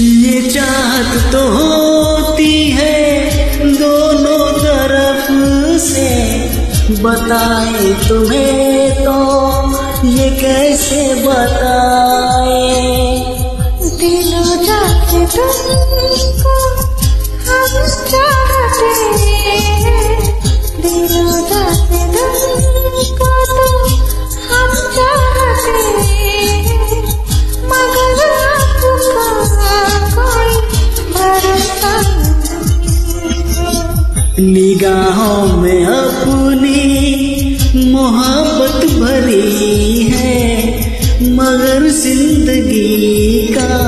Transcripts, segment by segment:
ये चाहत तो होती है दोनों तरफ़ से। बताए तुम्हें तो ये कैसे बताए? दिलो जाके तुम निगाहों में अपनी मोहब्बत भरी है मगर ज़िंदगी का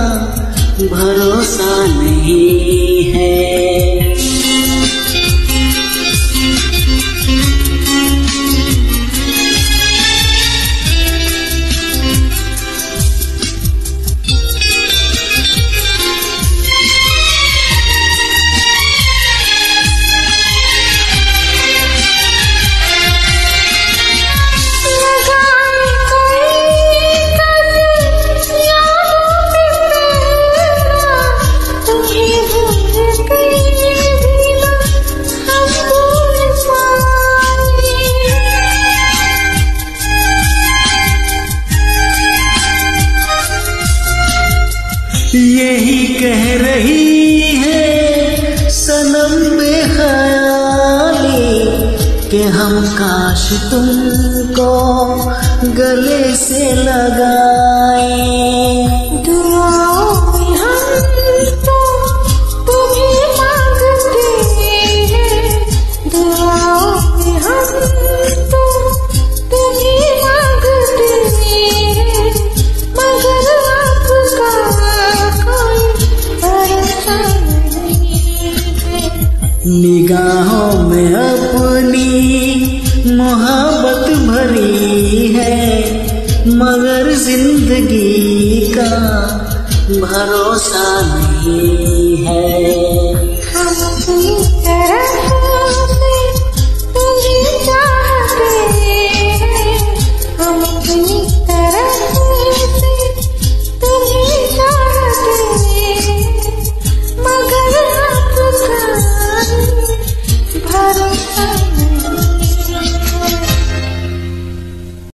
भरोसा नहीं कह रही है सनम बेखयाली के हम काश तुमको गले से लगाए। निगाहों में अपनी मोहब्बत भरी है मगर ज़िंदगी का भरोसा नहीं है।